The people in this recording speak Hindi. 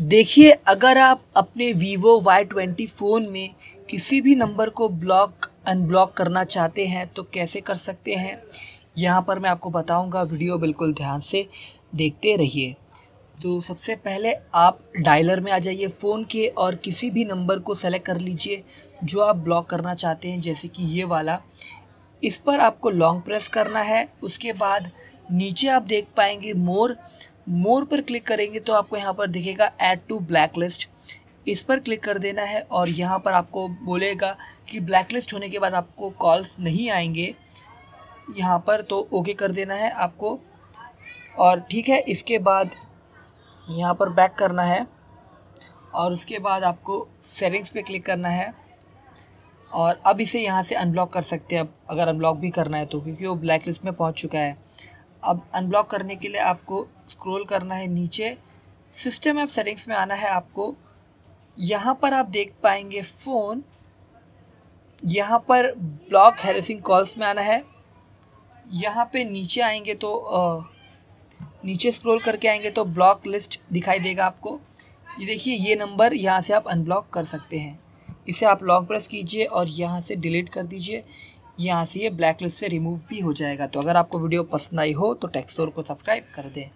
देखिए, अगर आप अपने वीवो वाई ट्वेंटी फ़ोन में किसी भी नंबर को ब्लॉक अनब्लॉक करना चाहते हैं तो कैसे कर सकते हैं? यहाँ पर मैं आपको बताऊँगा वीडियो बिल्कुल ध्यान से। देखते रहिए। तो सबसे पहले आप डायलर में आ जाइए फ़ोन के और किसी भी नंबर को सेलेक्ट कर लीजिए, जो आप ब्लॉक करना चाहते हैं, जैसे कि ये वाला। इस पर आपको लॉन्ग प्रेस करना है। उसके बाद नीचे आप देख पाएँगे मोर मोर पर क्लिक करेंगे तो आपको यहाँ पर दिखेगा ऐड टू ब्लैक लिस्ट इस पर क्लिक कर देना है और यहाँ पर आपको बोलेगा कि ब्लैक लिस्ट होने के बाद आपको कॉल्स नहीं आएँगे। यहाँ पर तो ओके कर देना है आपको। और ठीक है, इसके बाद यहाँ पर बैक करना है और उसके बाद आपको सेटिंग्स पे क्लिक करना है। और अब इसे यहाँ से अनब्लॉक कर सकते हैं, अब अगर अनब्लॉक भी करना है तो क्योंकि वो ब्लैक लिस्ट में पहुँच चुका है। अब अनब्लॉक करने के लिए आपको स्क्रॉल करना है नीचे। सिस्टम ऐप सेटिंग्स में आना है आपको। यहाँ पर आप देख पाएँगे फ़ोन यहाँ पर ब्लॉक हेरेसिंग कॉल्स में आना है। यहाँ पे नीचे आएँगे तो आ, नीचे स्क्रॉल करके आएँगे तो ब्लॉक लिस्ट दिखाई देगा आपको। ये देखिए ये नंबर यहाँ से आप अनब्लॉक कर सकते हैं। इसे आप लॉन्ग प्रेस कीजिए और यहाँ से डिलीट कर दीजिए। यहाँ से ये ब्लैक लिस्ट से रिमूव भी हो जाएगा। तो अगर आपको वीडियो पसंद आई हो तो टेक्सटोर को सब्सक्राइब कर दें।